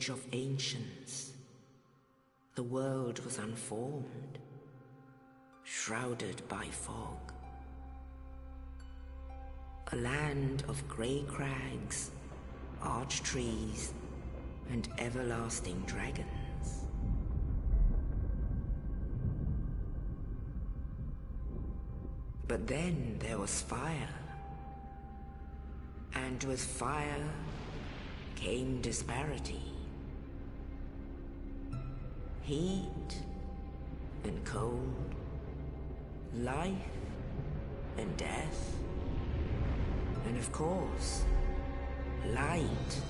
age of ancients, the world was unformed, shrouded by fog. A land of grey crags, arch trees, and everlasting dragons. But then there was fire. And with fire came disparity. Heat and cold, life and death, and of course, light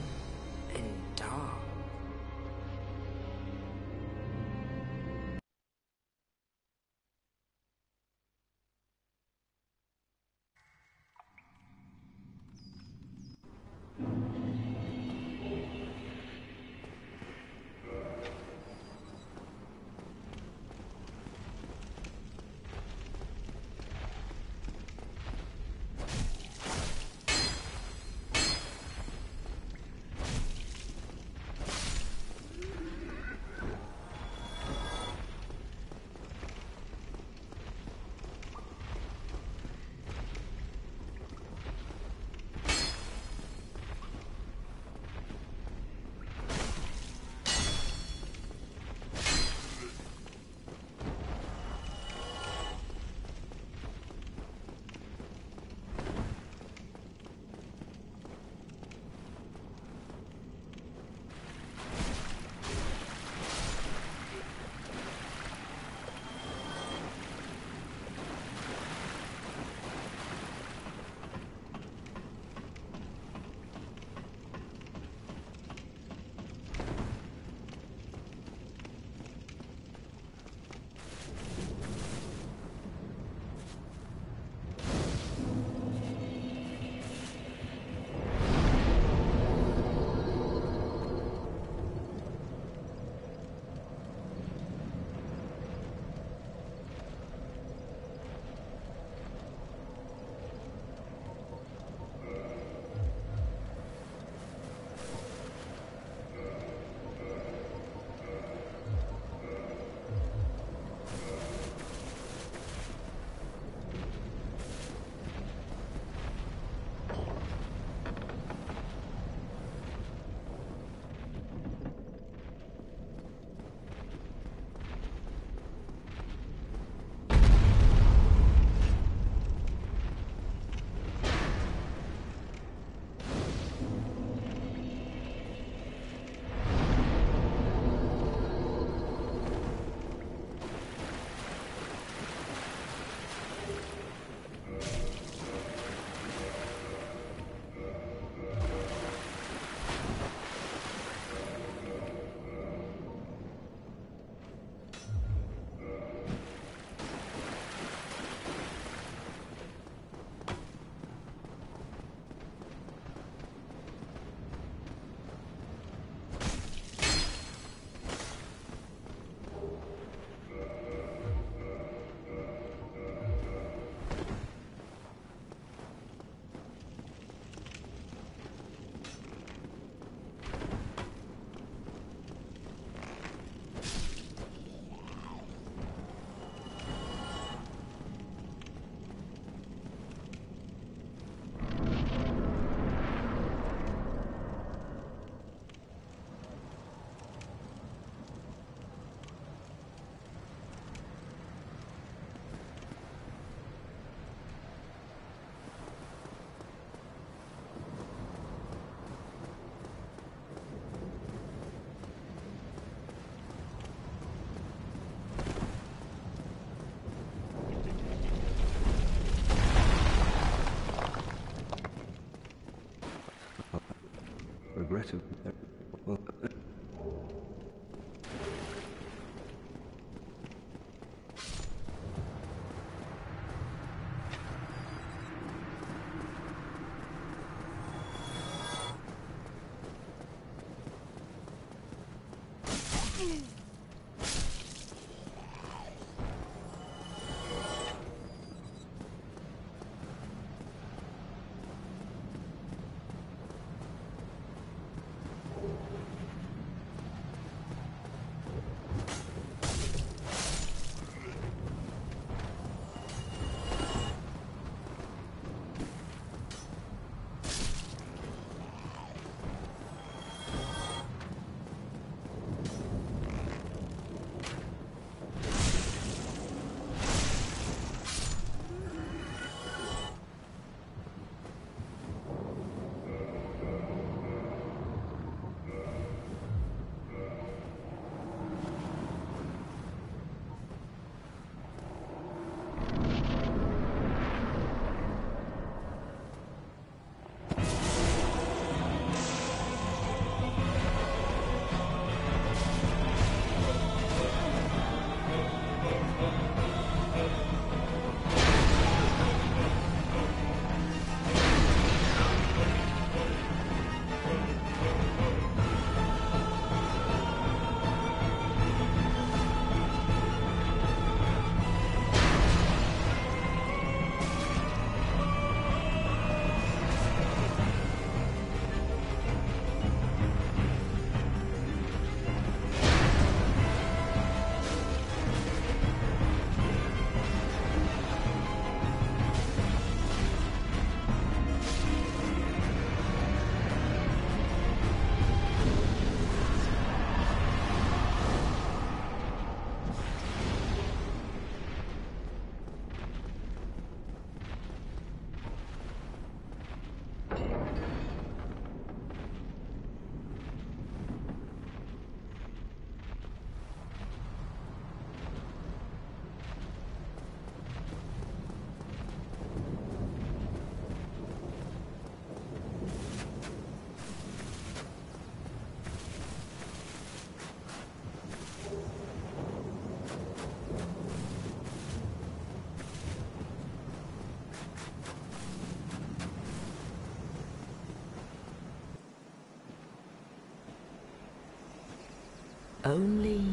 Only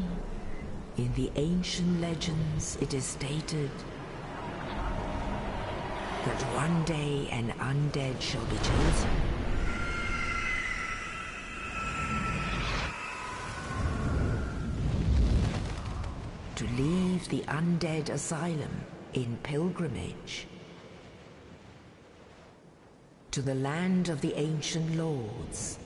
in the ancient legends it is stated that one day an undead shall be chosen. To leave the undead asylum in pilgrimage to the land of the ancient lords.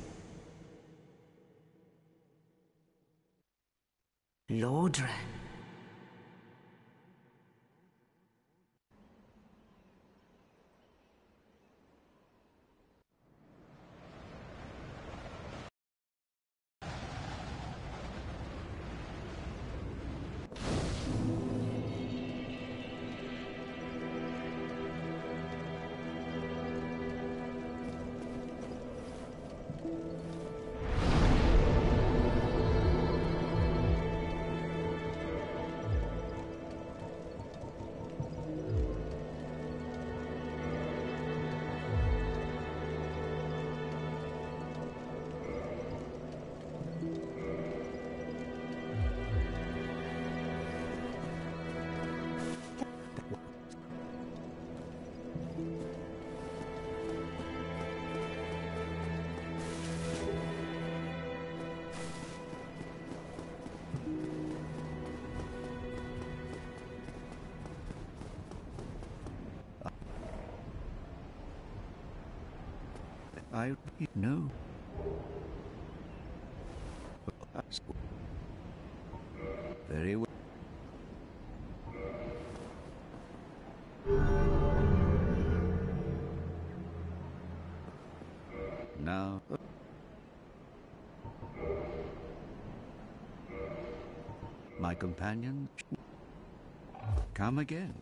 Companion, come again.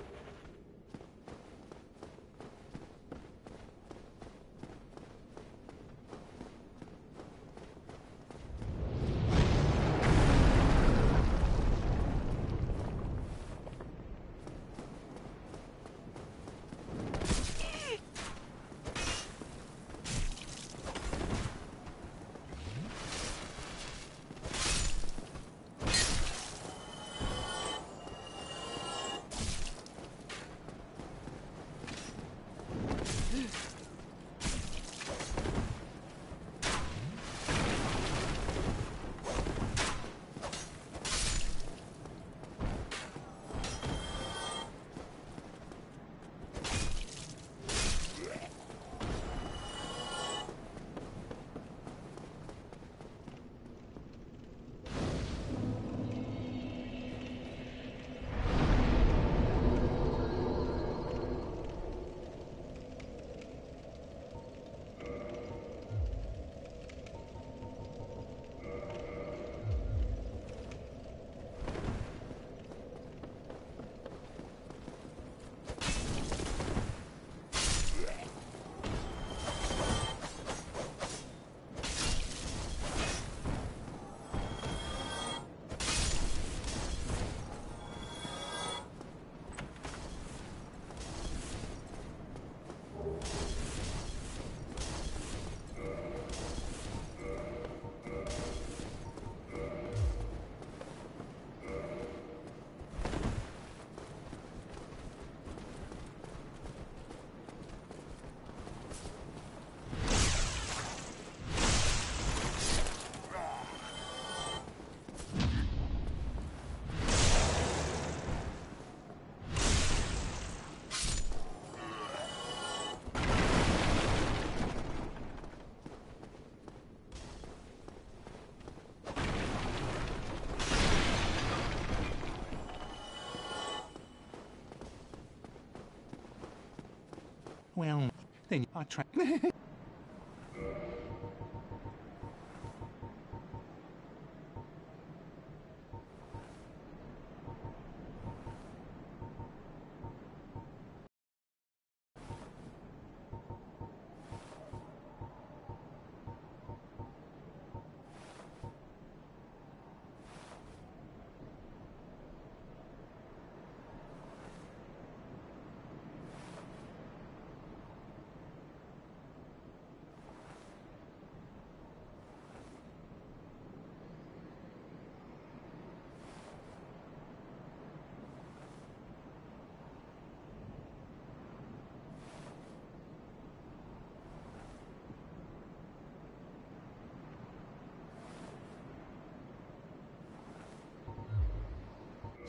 Well, then I try.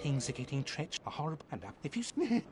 Things are getting treacherous. Horrible. And up. If you.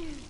Thank you.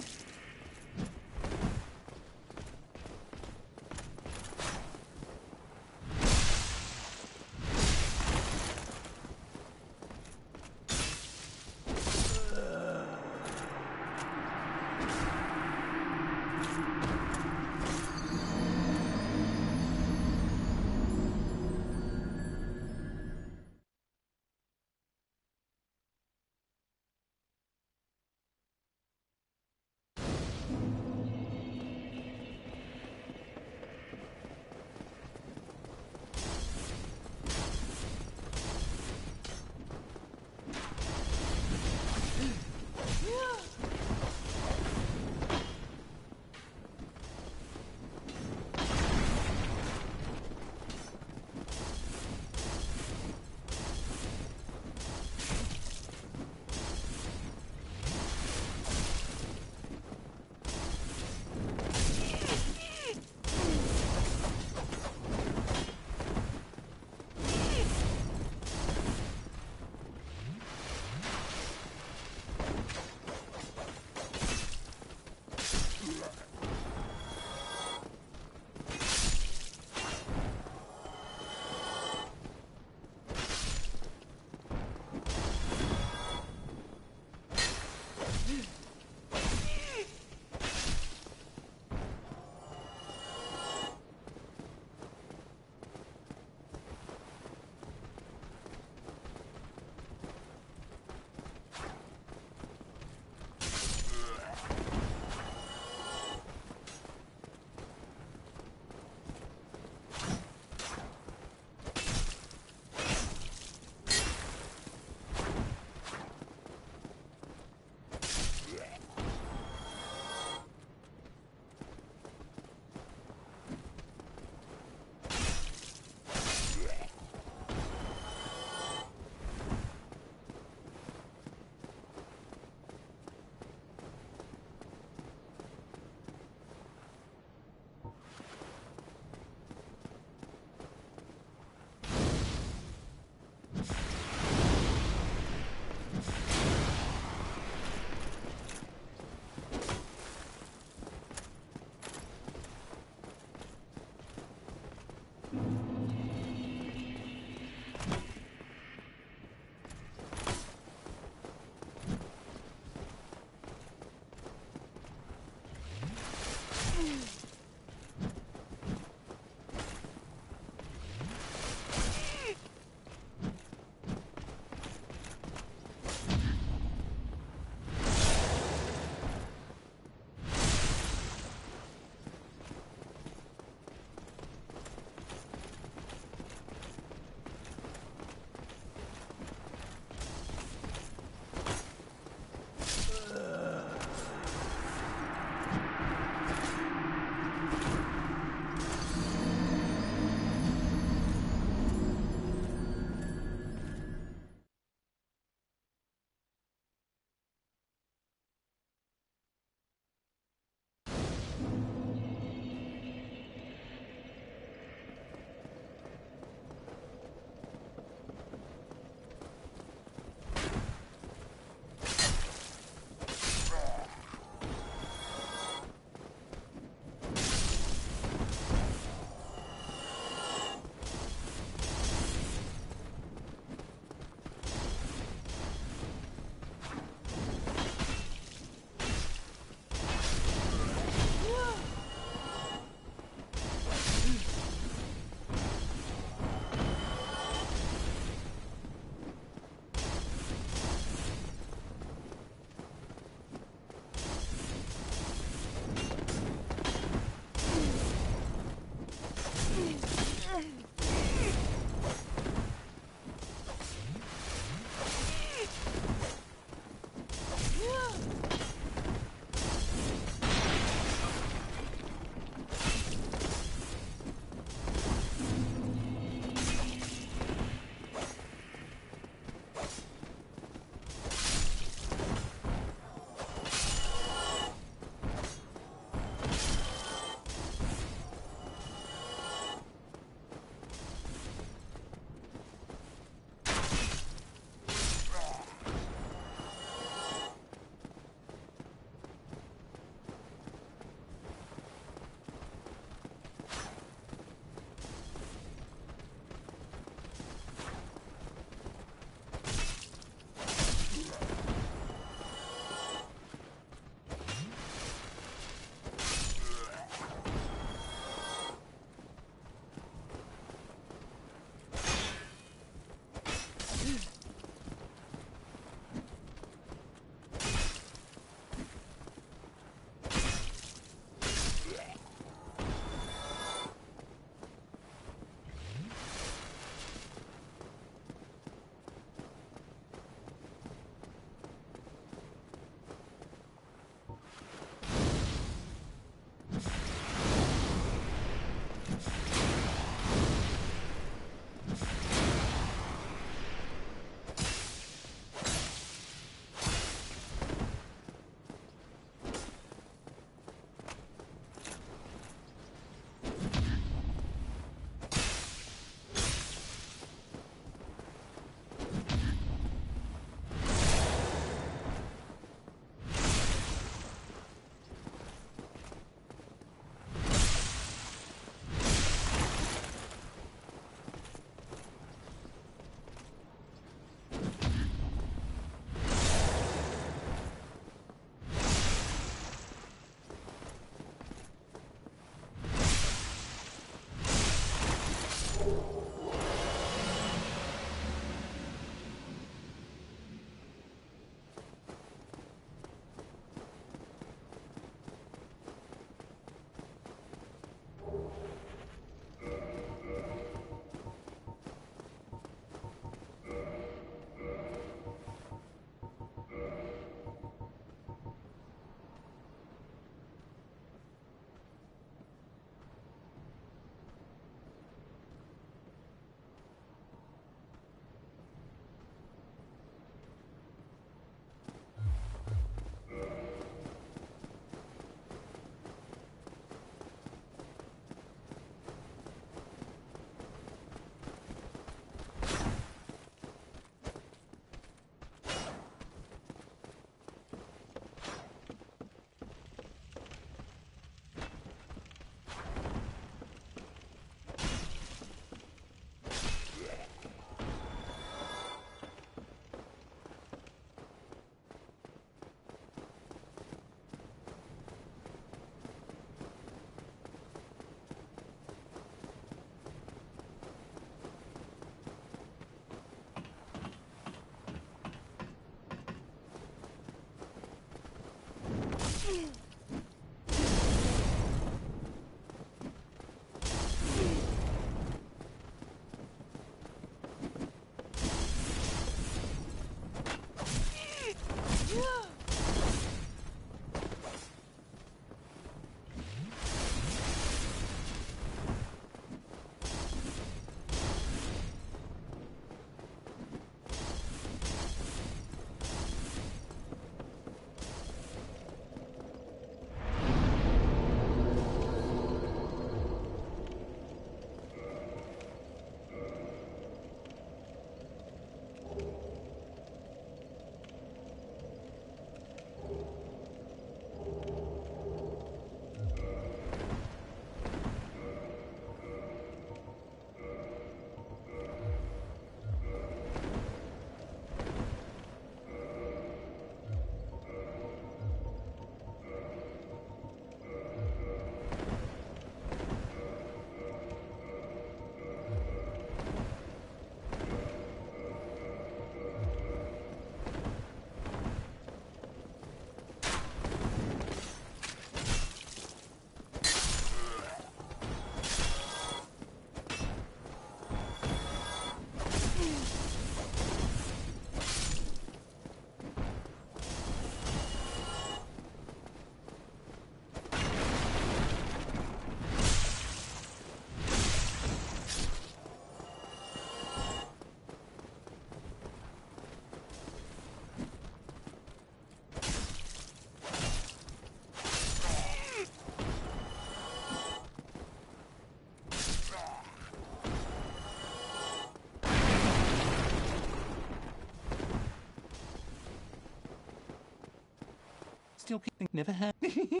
Never had.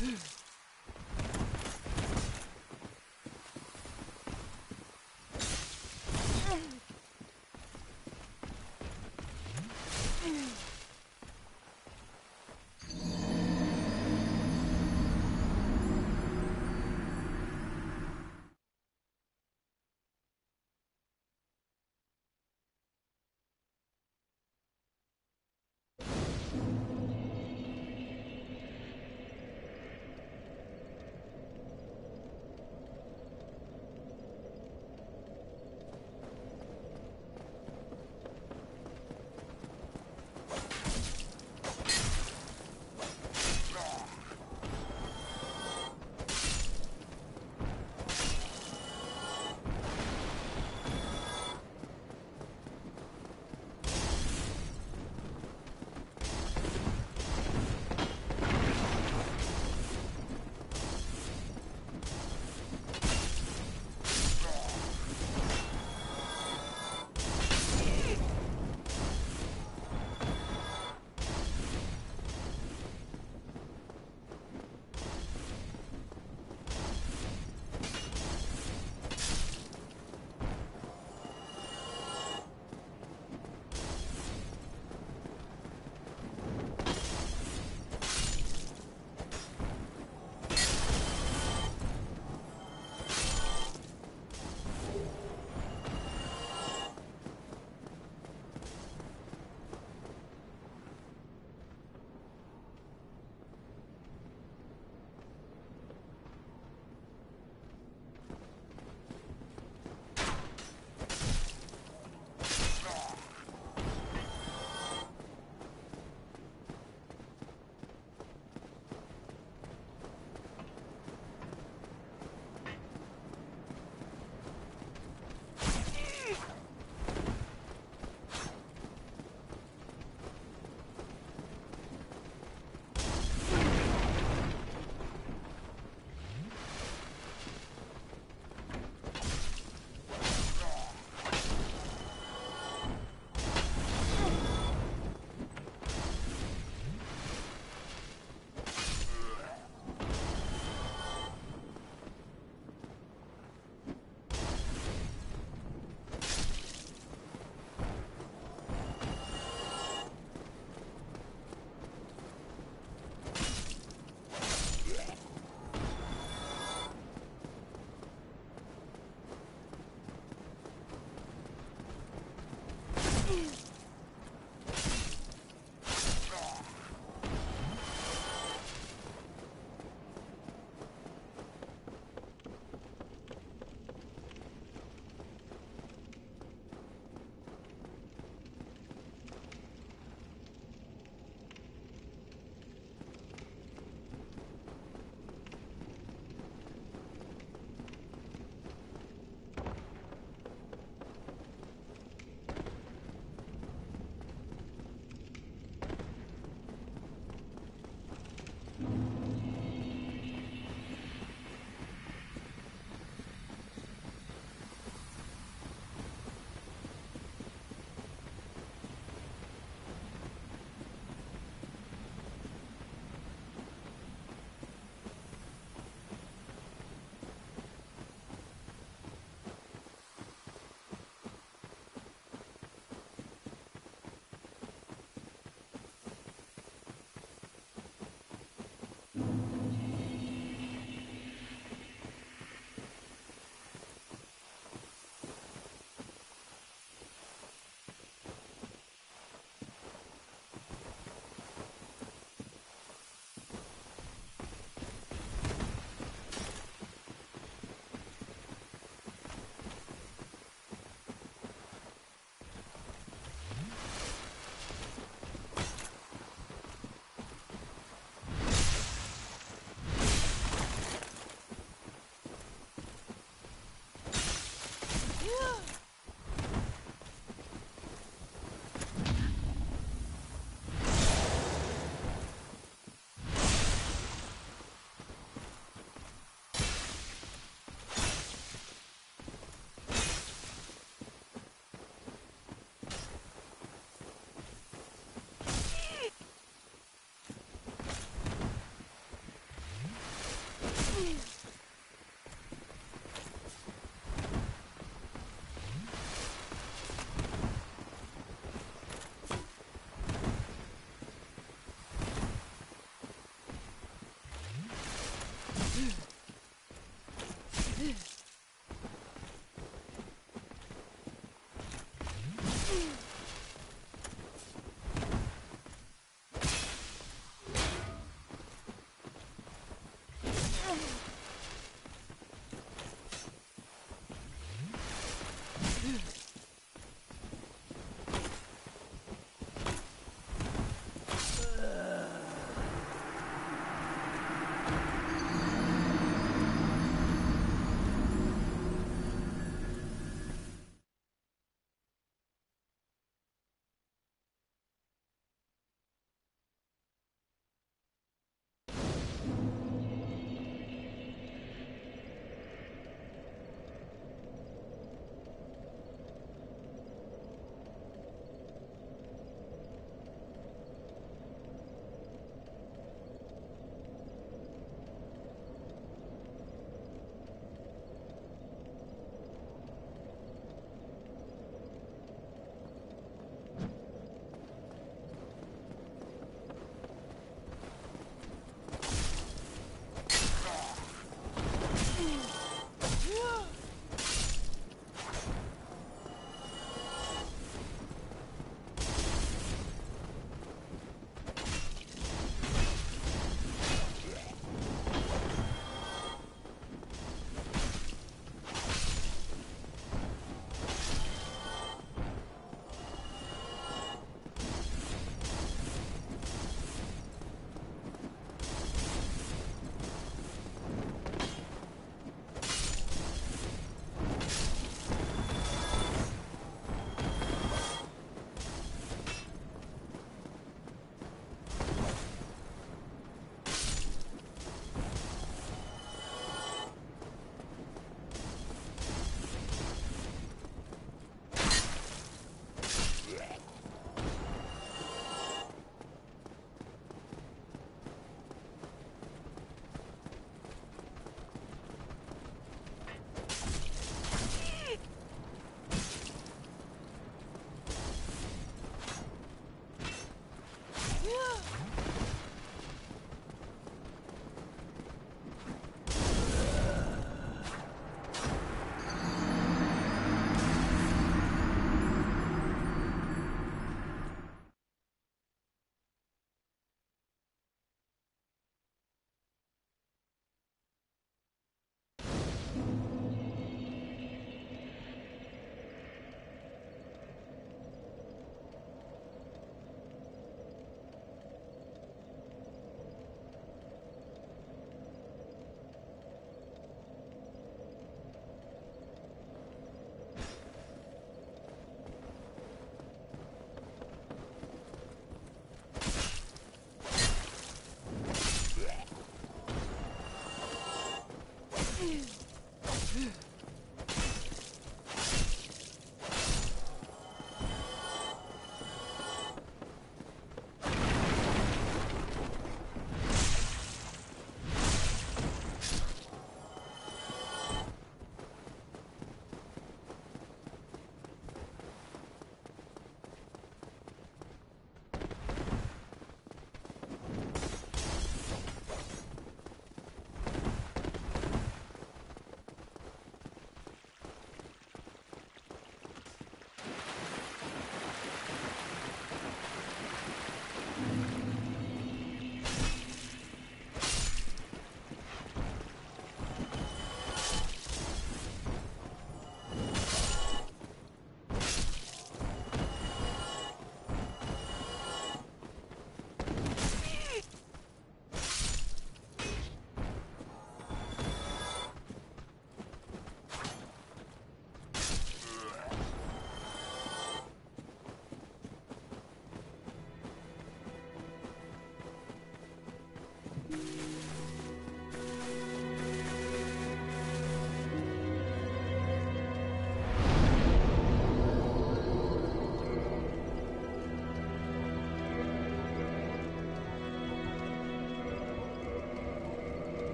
Mm-hmm.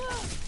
Yeah!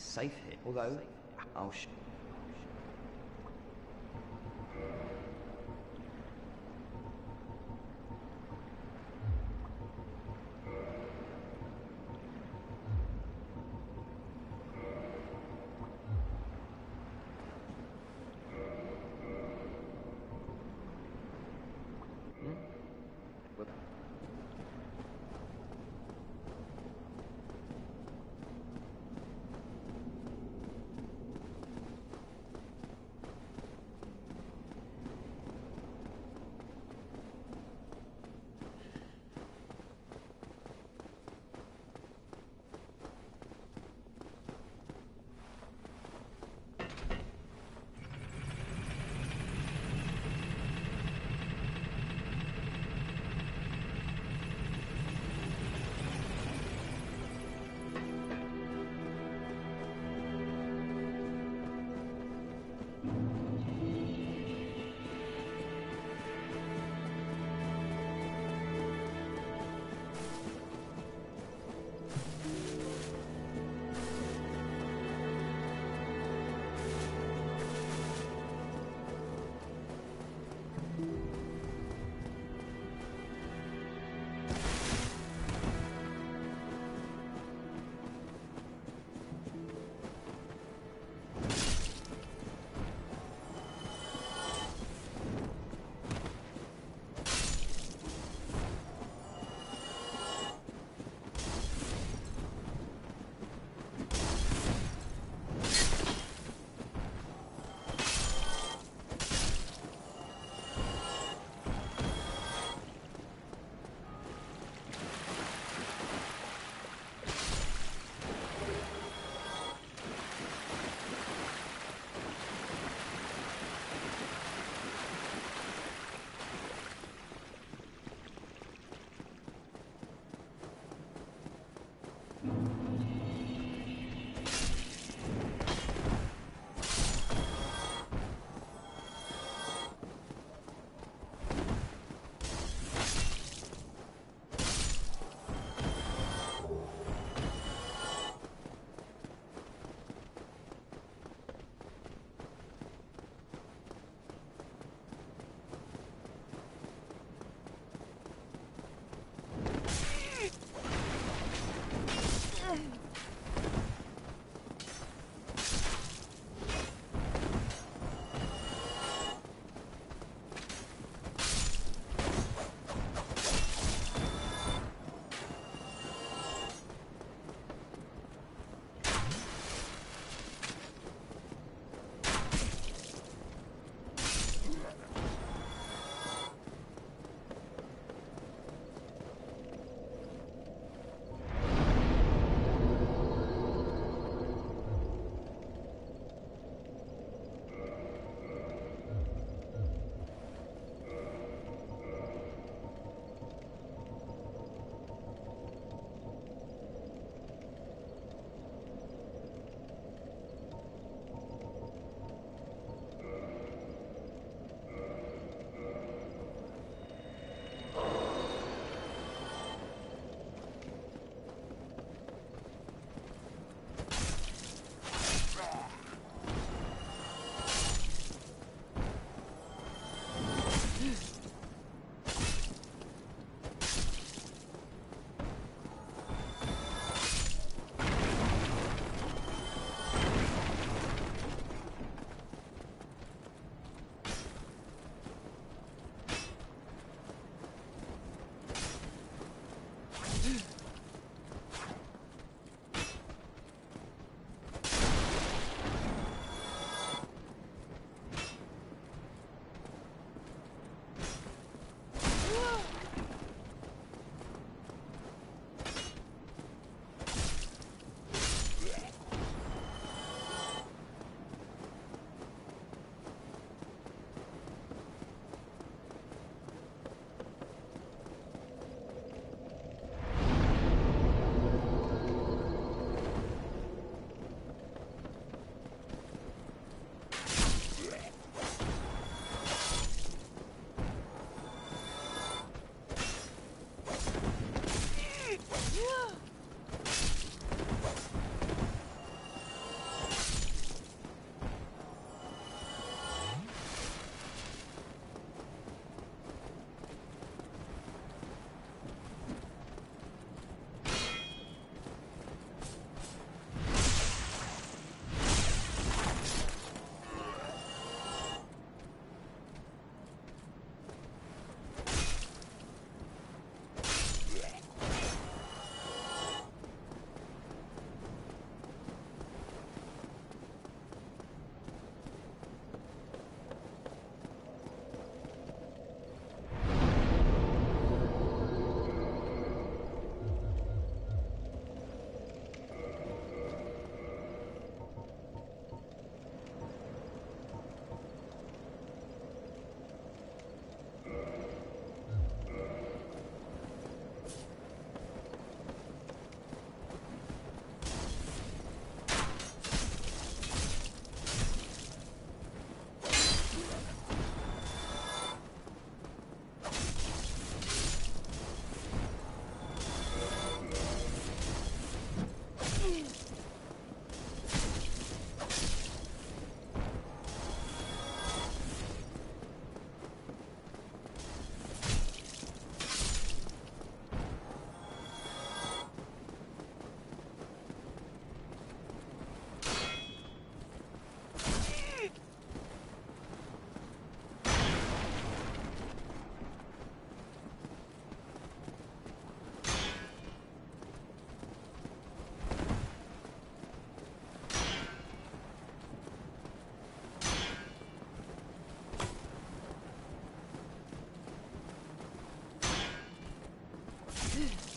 Safe here. Although, Hmm.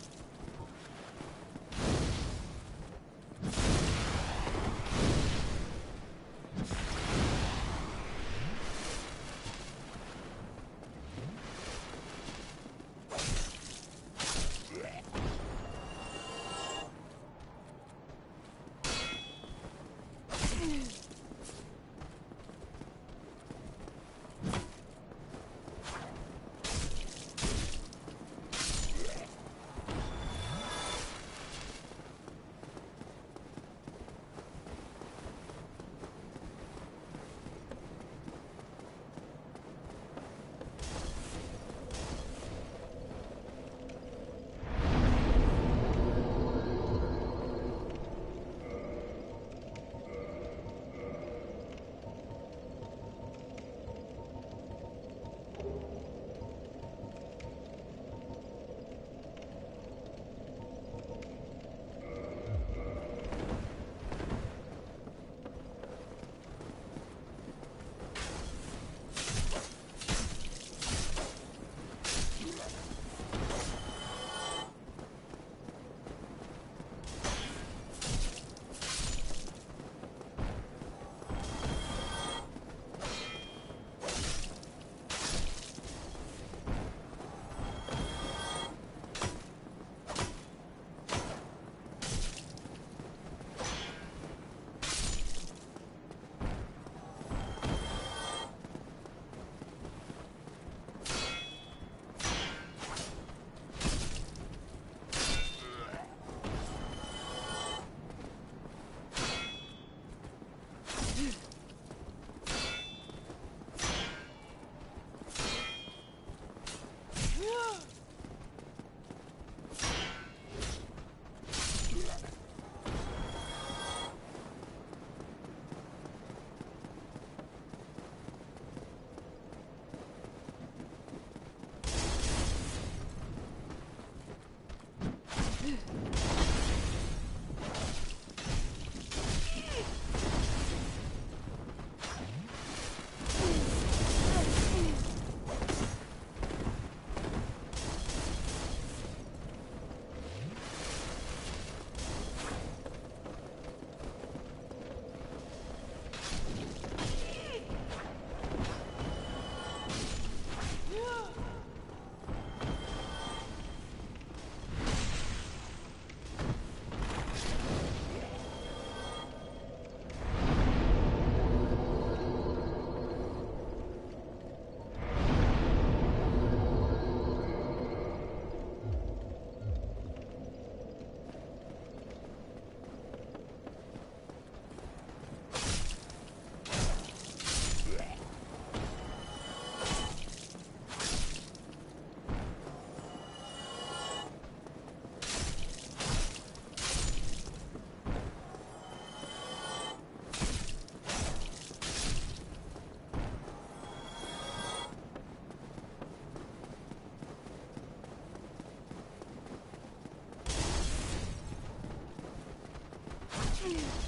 Hmm.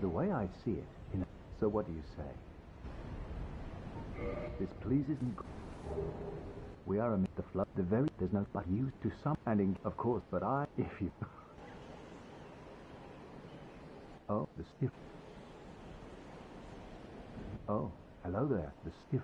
The way I see it, in so what do you say? This pleases me. We are amid the flood. The very there's no but used to some and in, of course, but I if you Oh, the stiff. Oh, hello there, the stiff.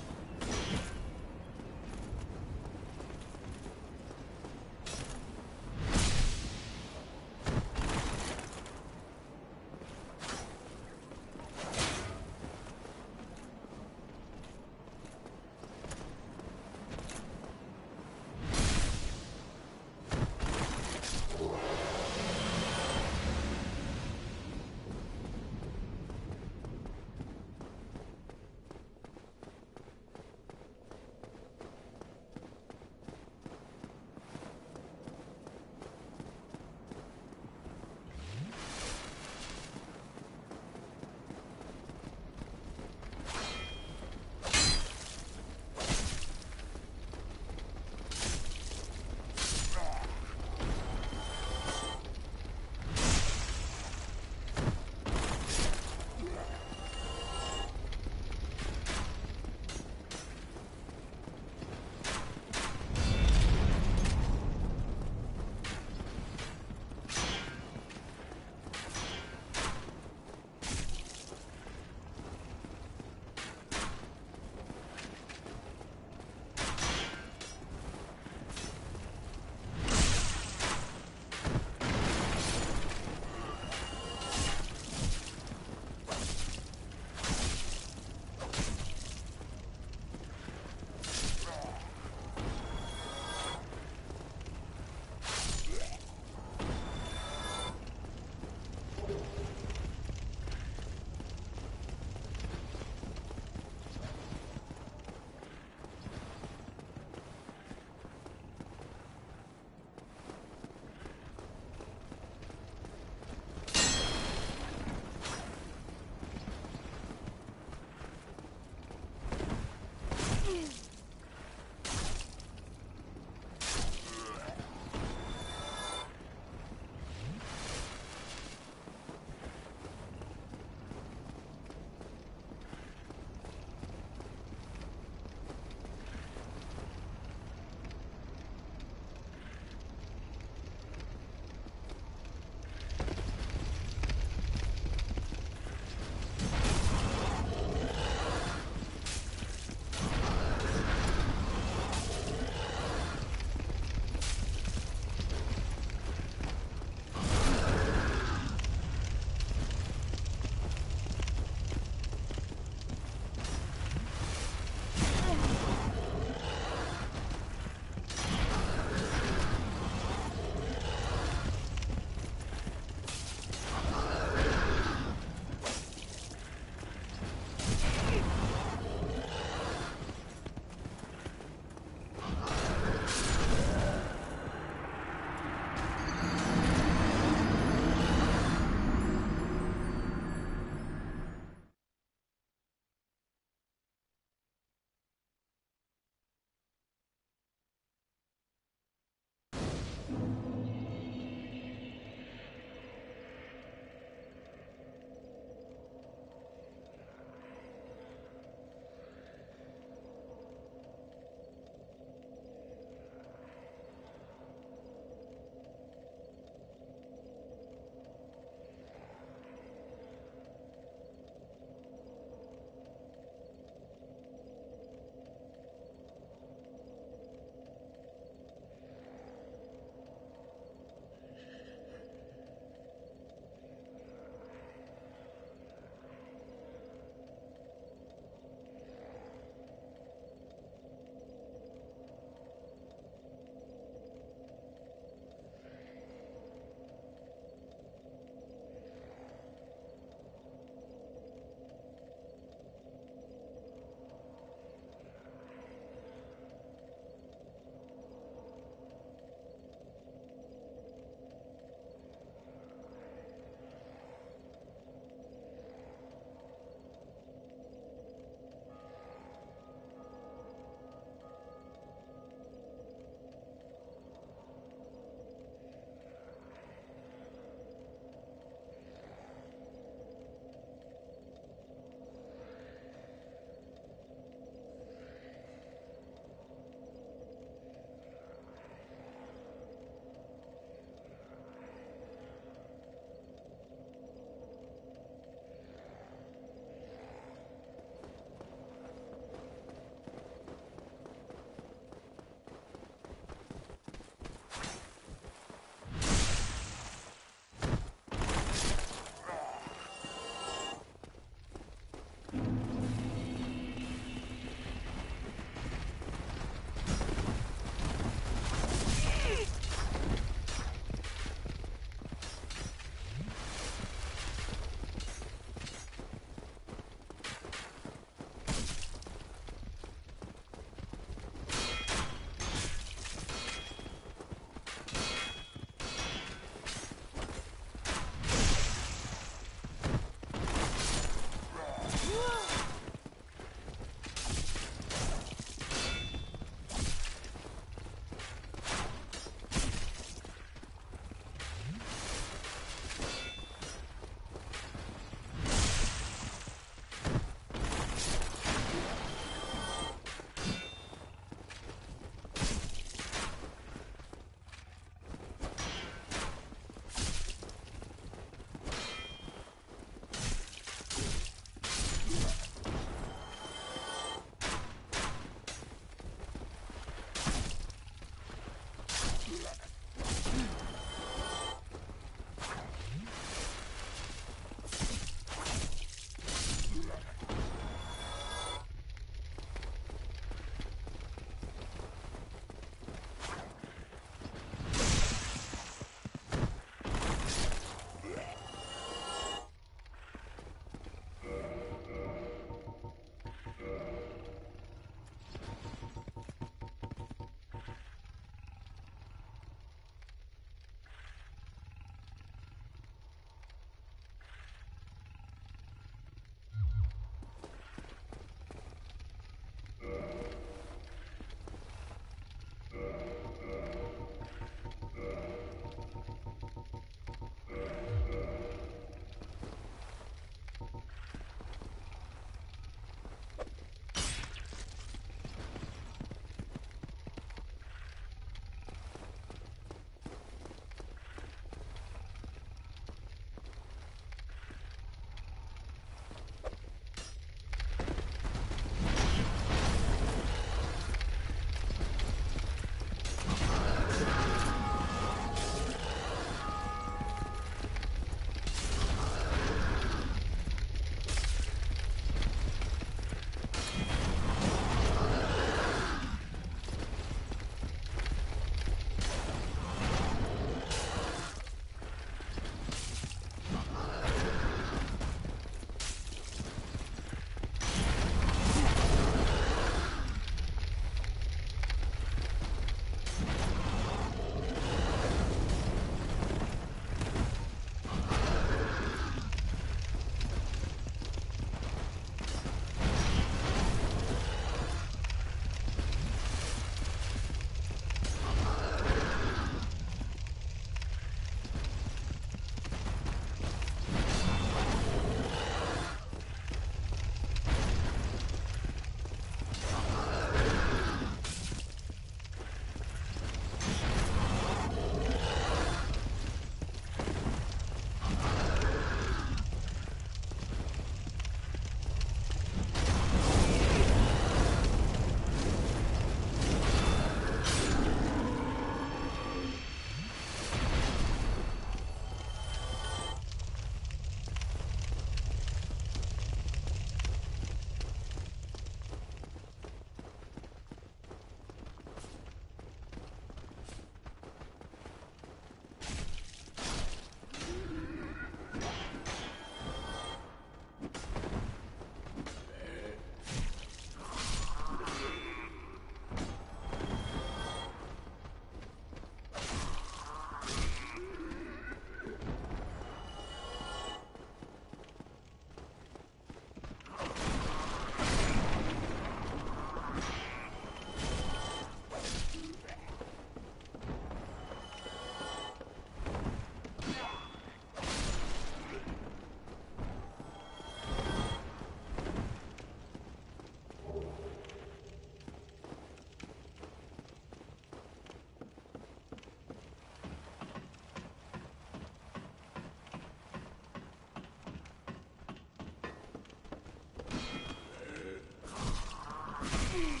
Mm-hmm.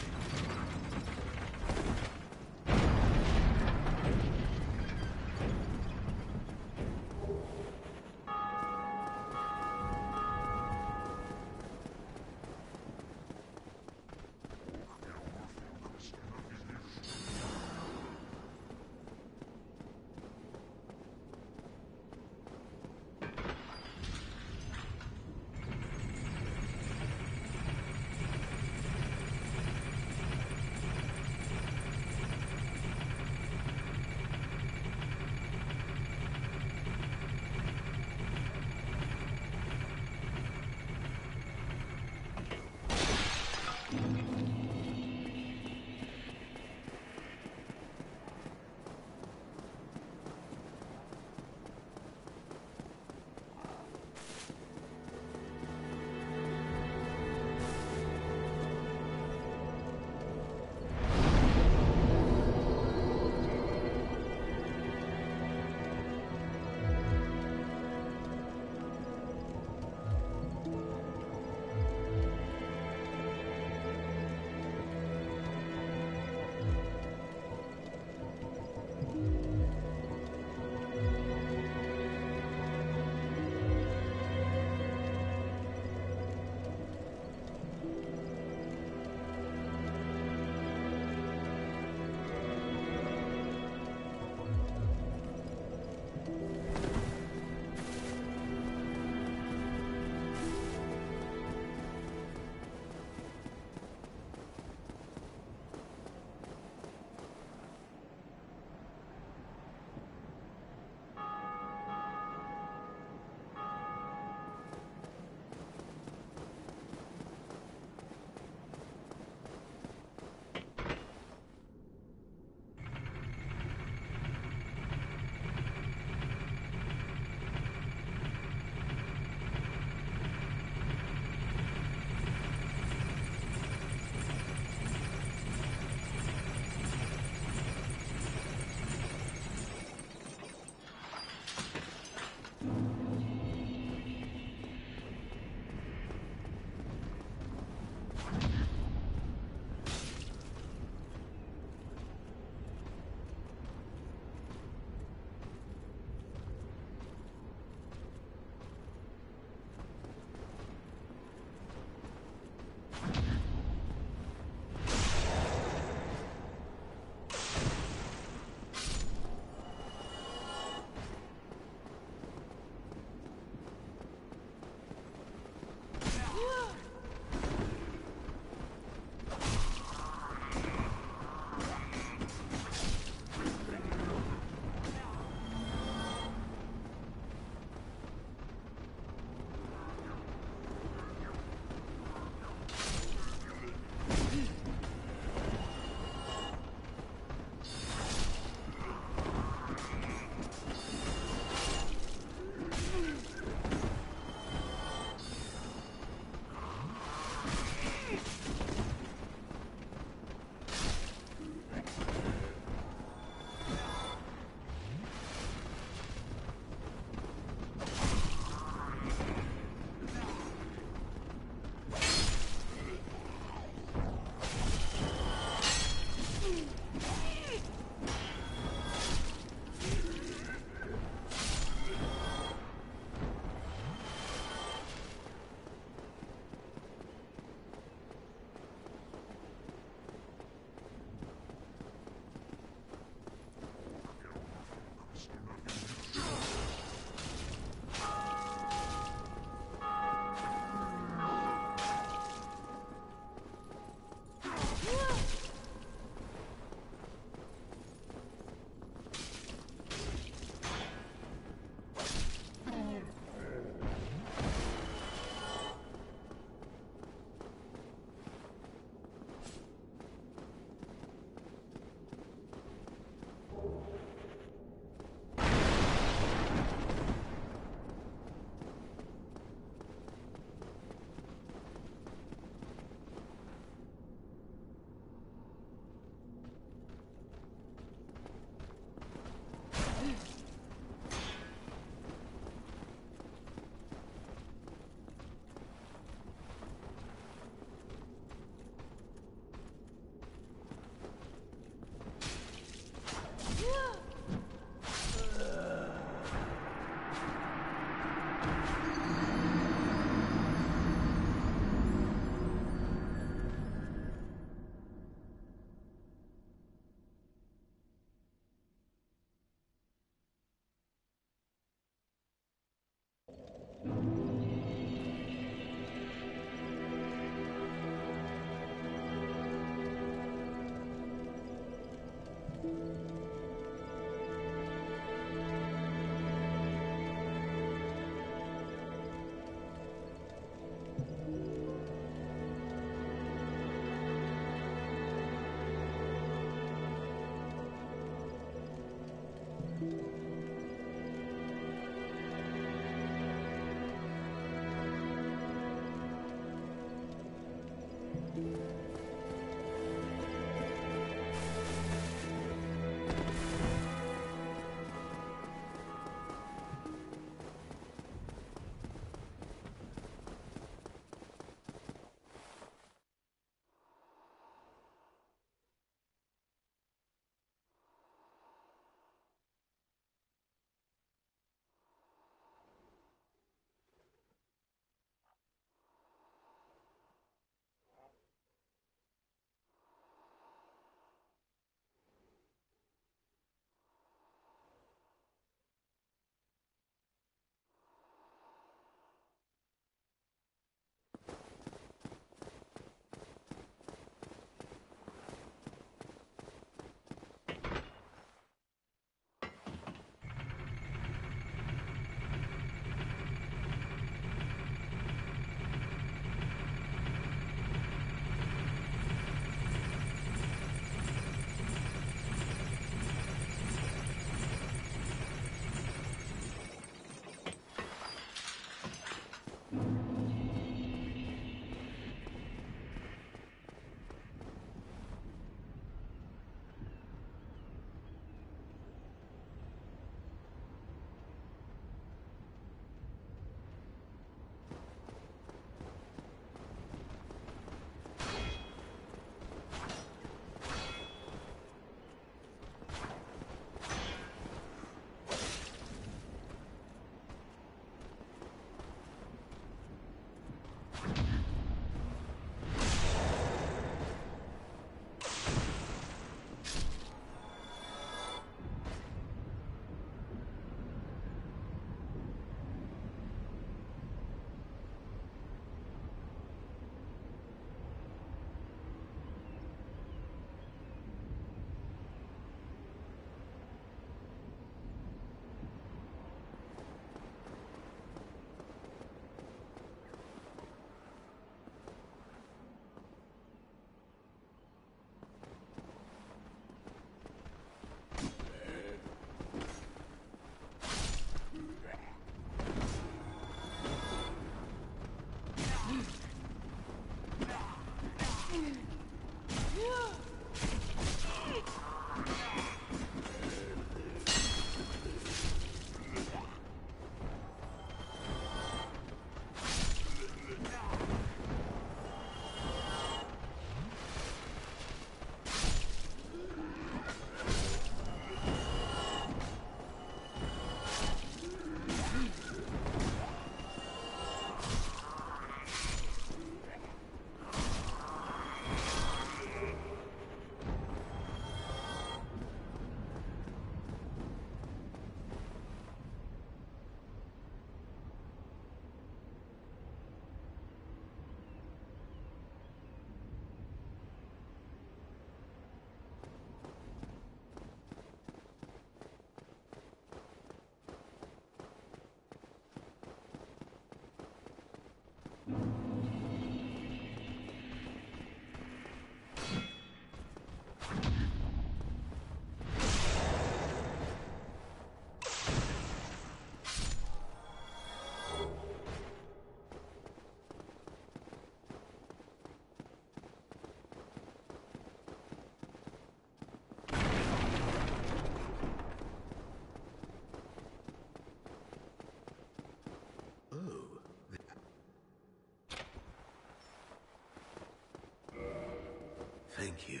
thank you.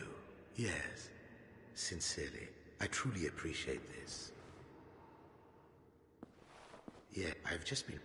Yes, sincerely. I truly appreciate this. Yeah, I've just been.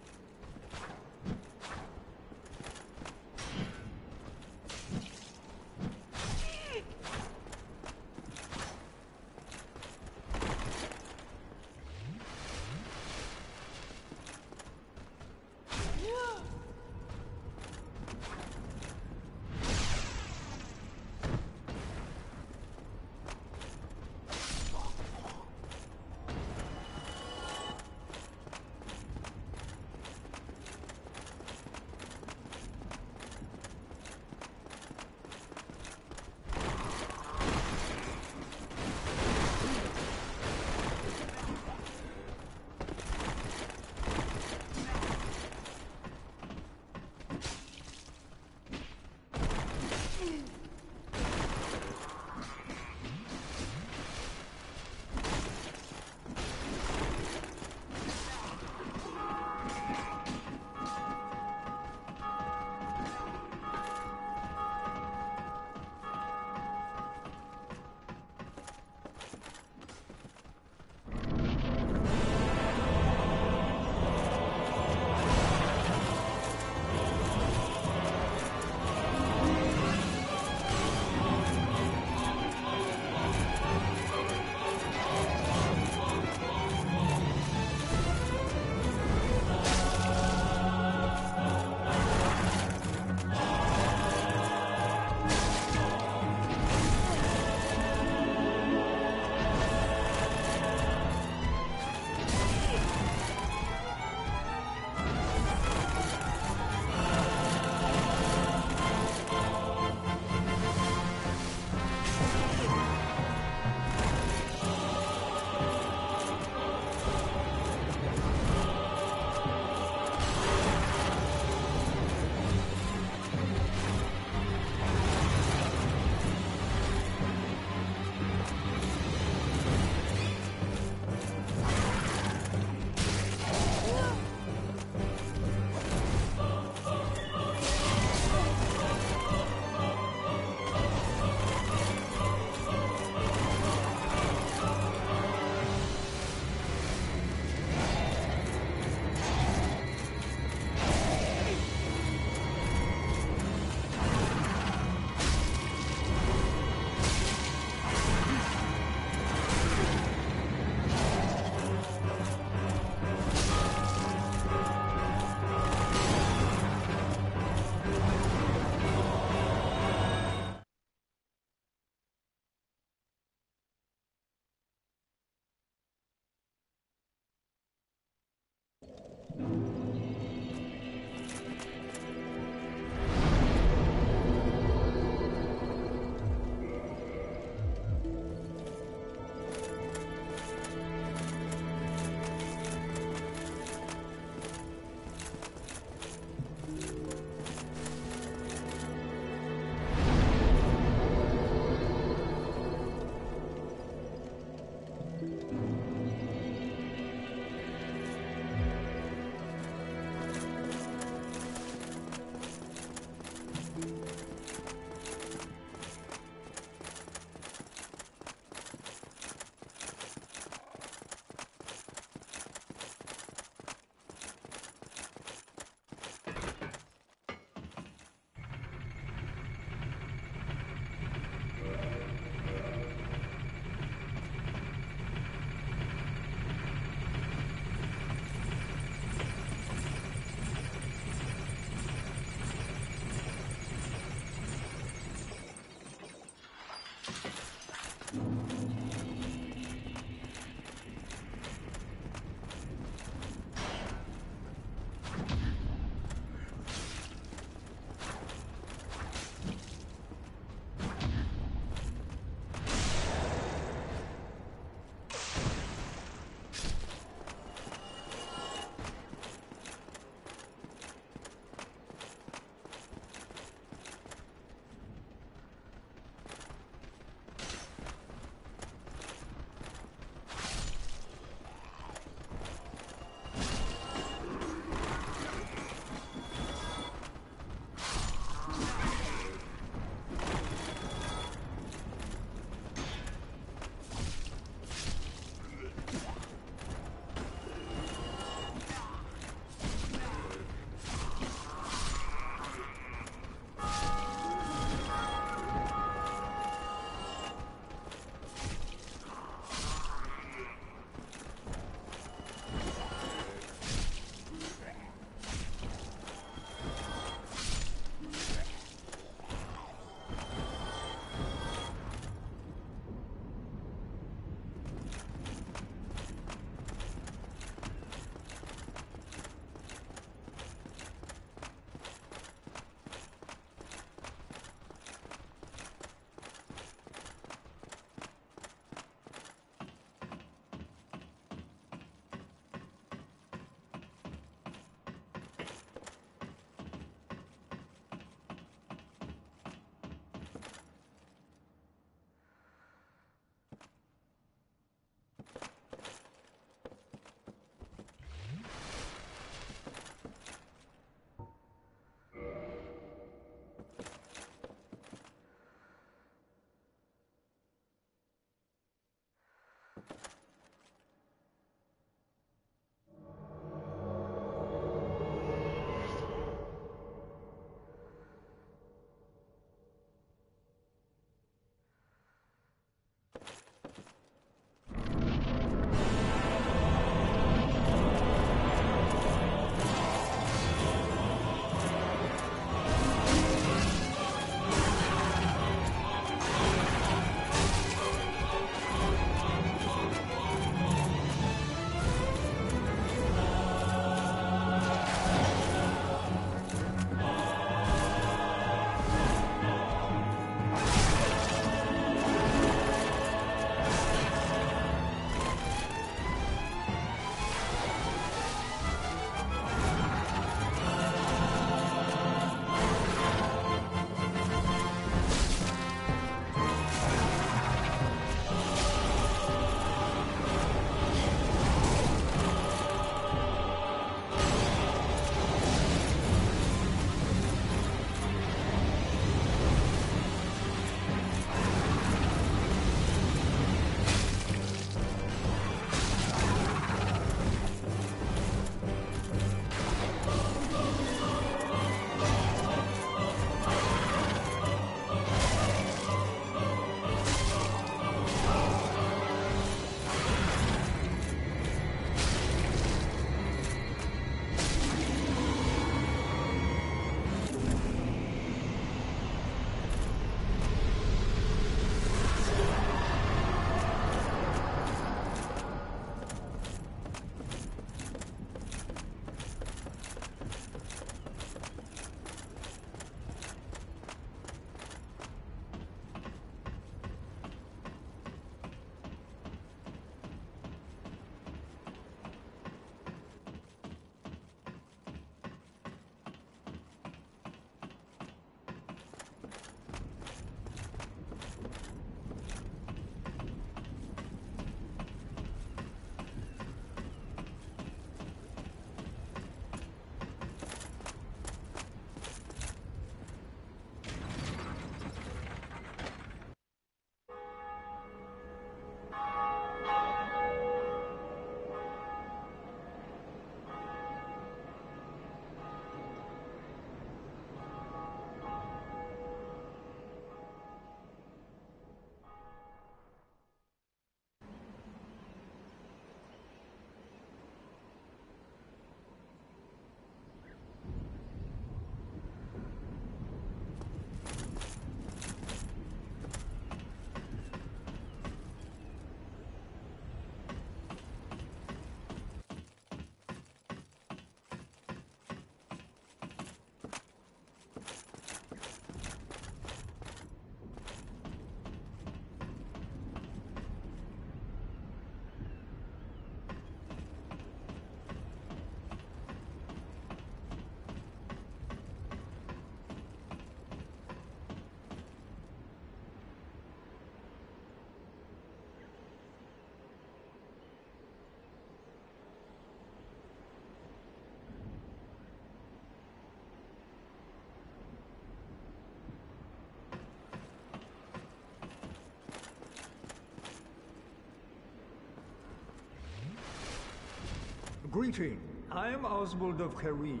Greeting. I am Oswald of Carim.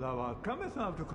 Thou uh, art cometh now to...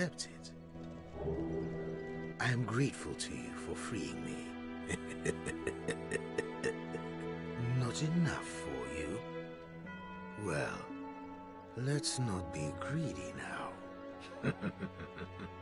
accept it. I am grateful to you for freeing me. Not enough for you? Well, let's not be greedy now.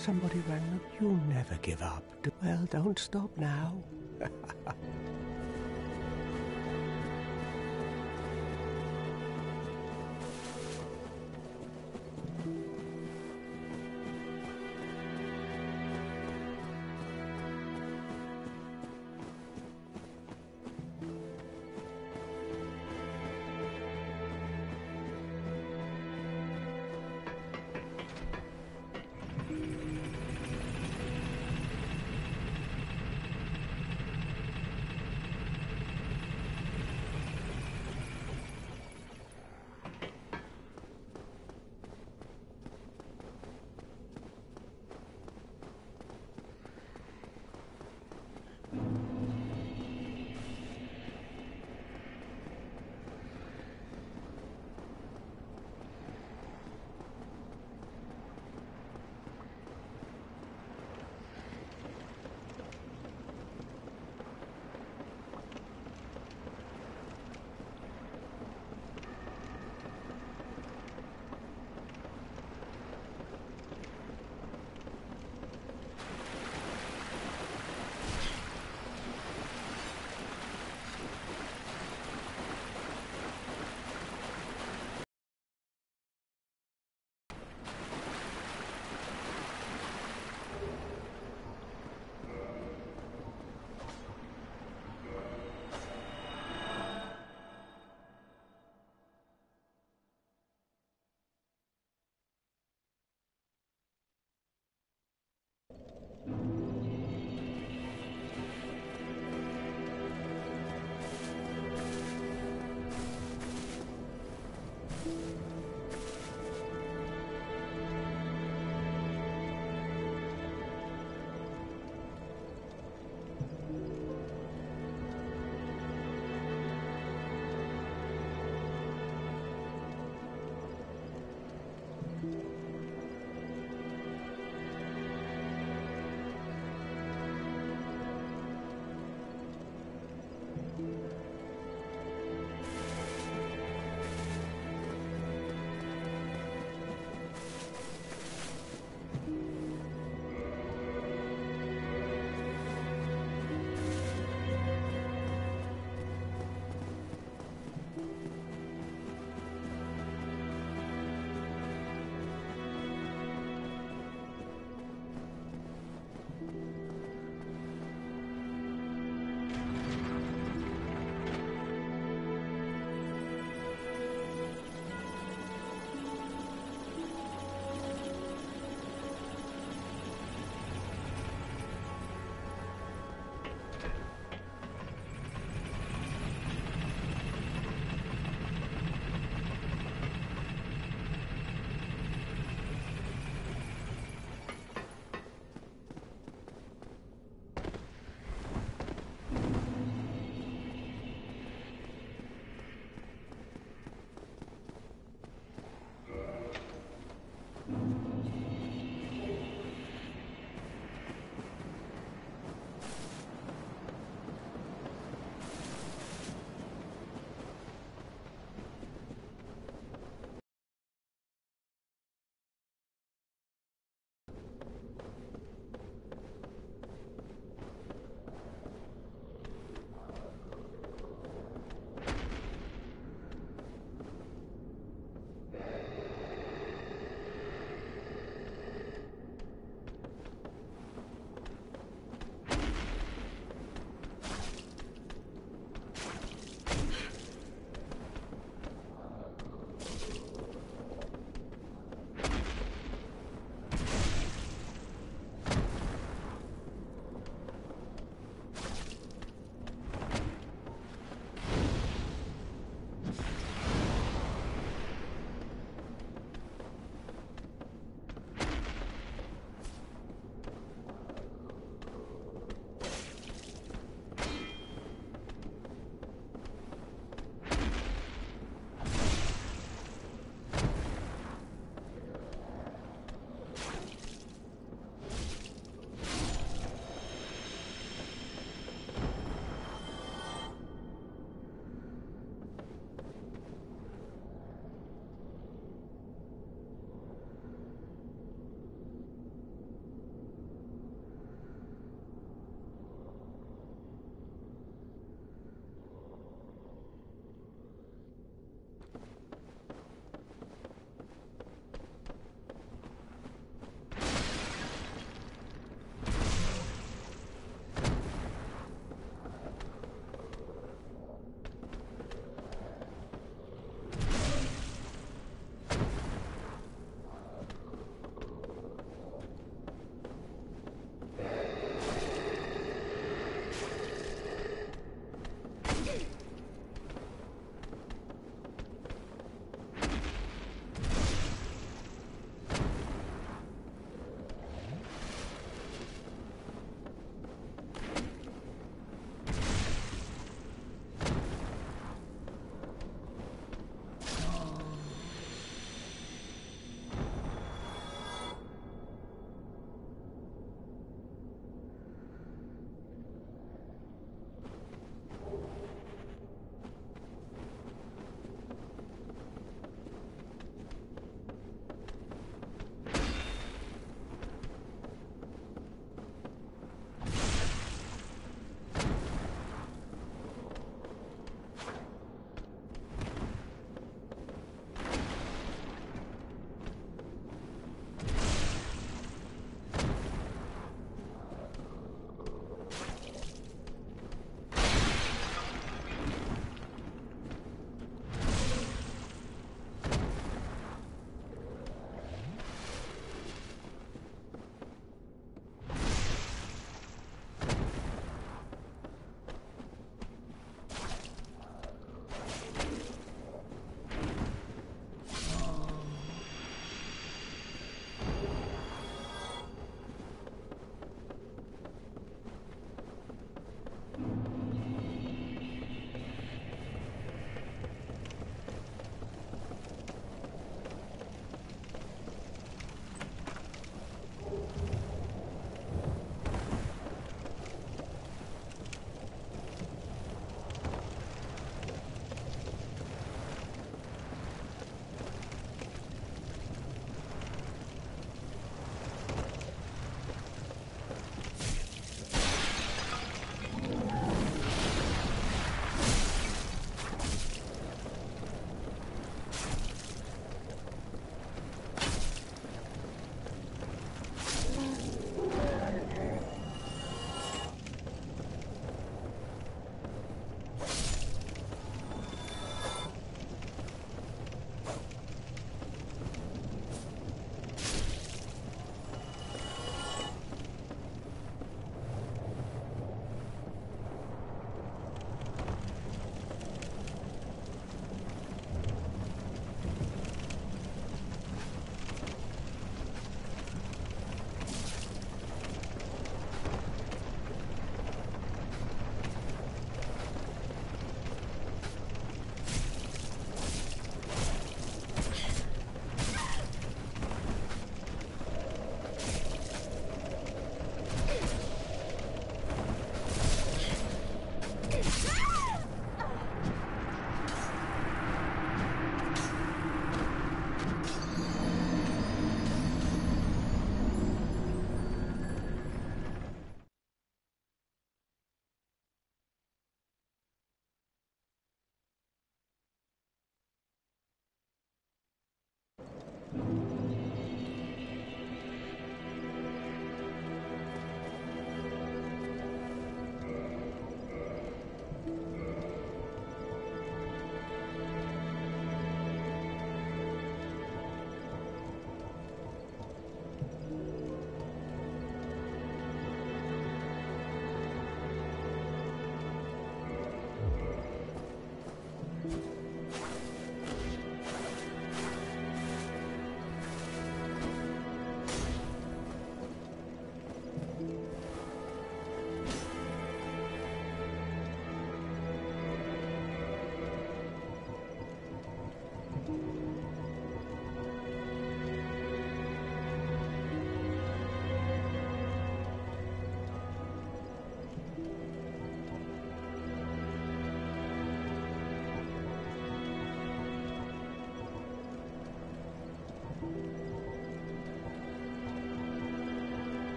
somebody rang them. You'll never give up. Well, don't stop now.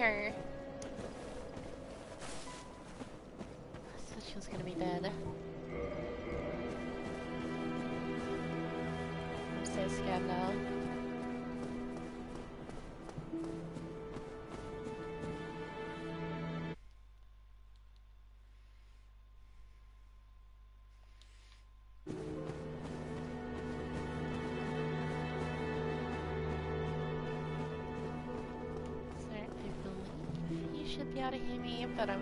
Whittier. Me, but I'm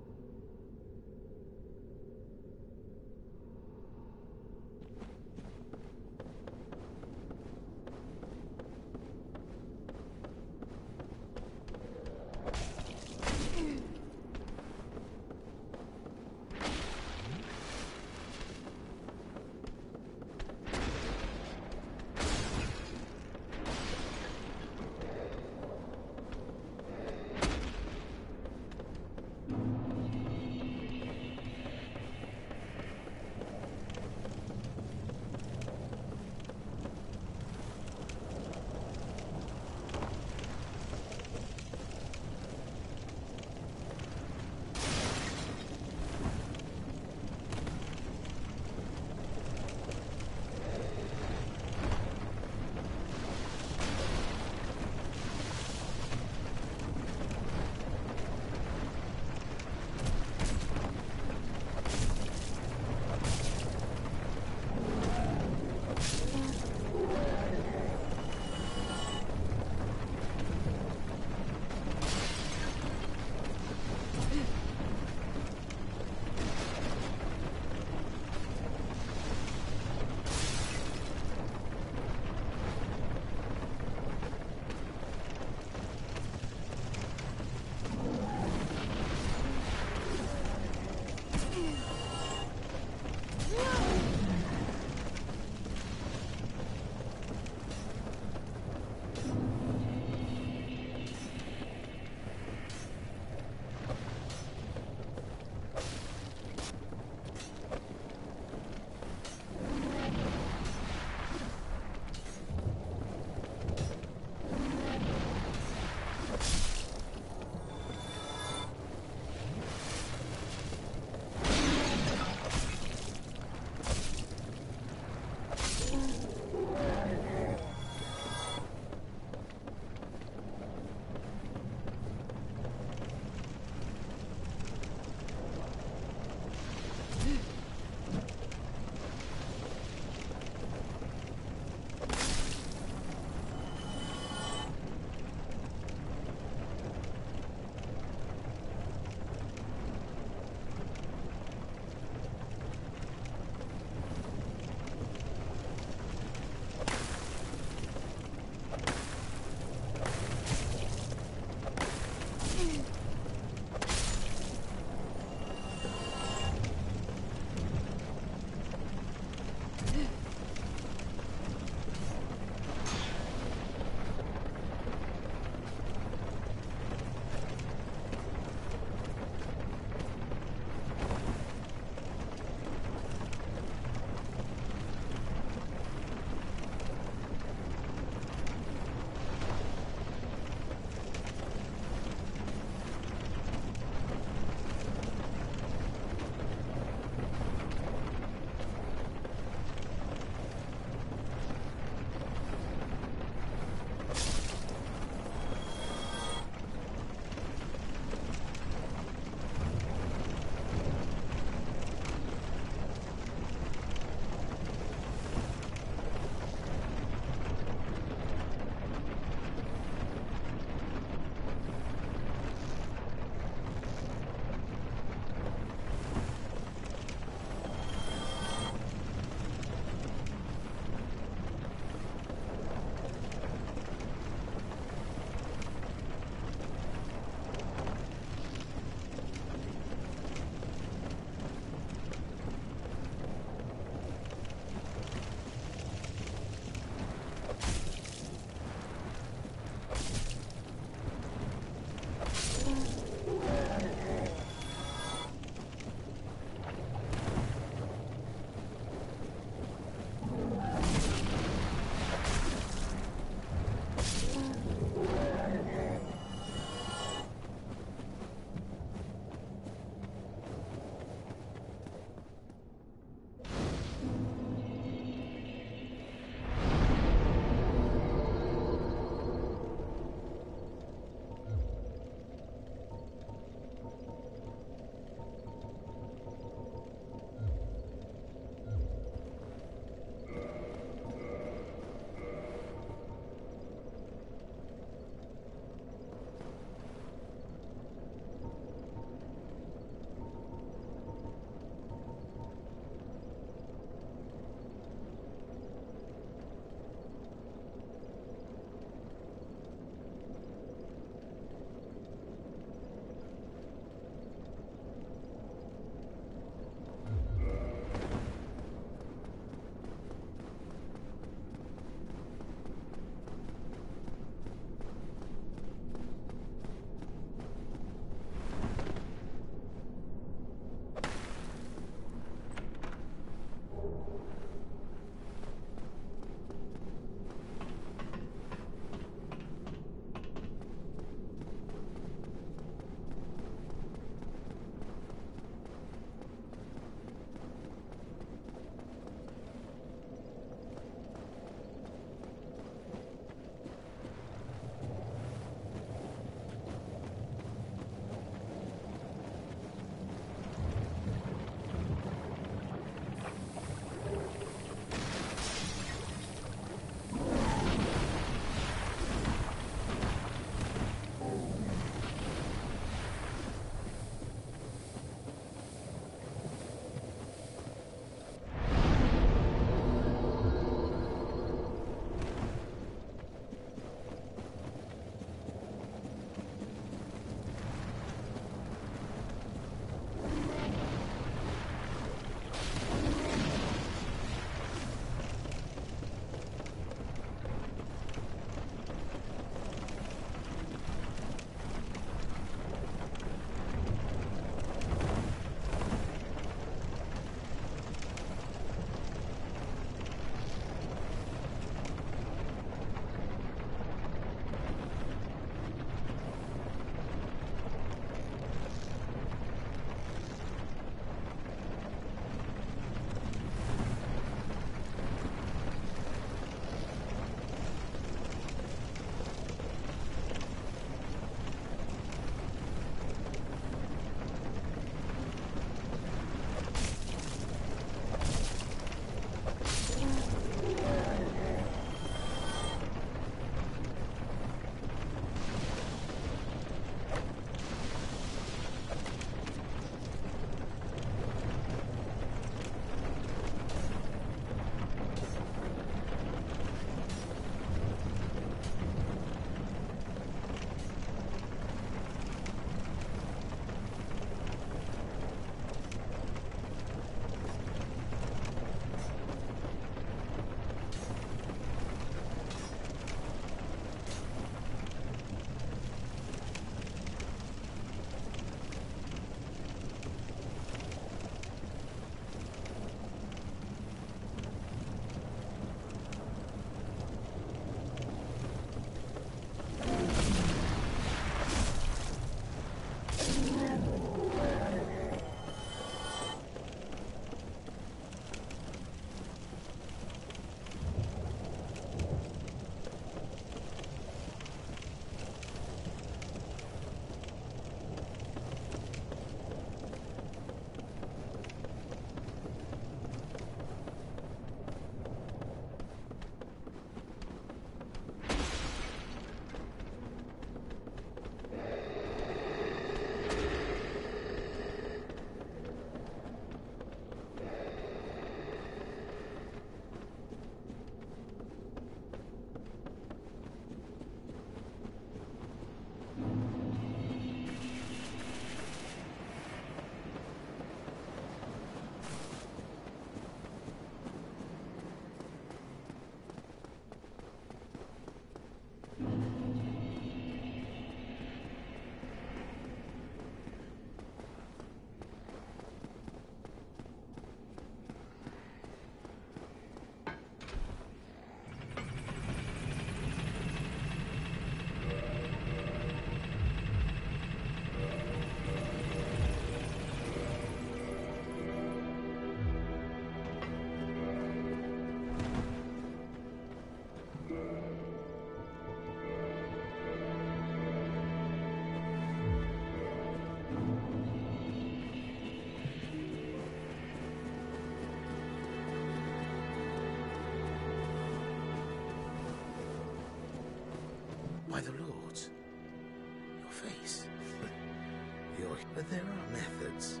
But there are methods.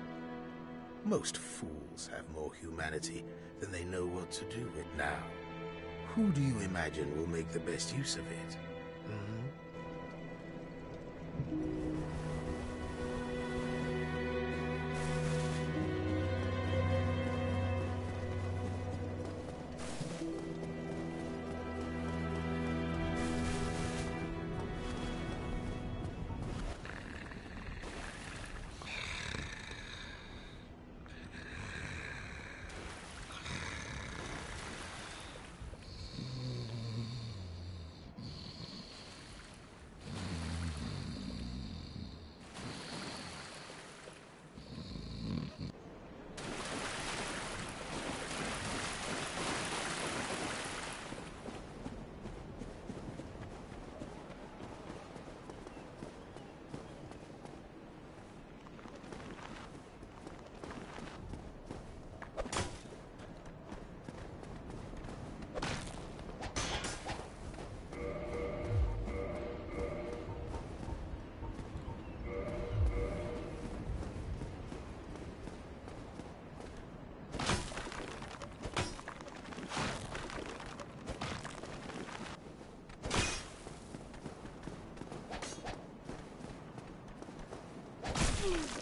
Most fools have more humanity than they know what to do with now. Who do you imagine will make the best use of it? Ooh.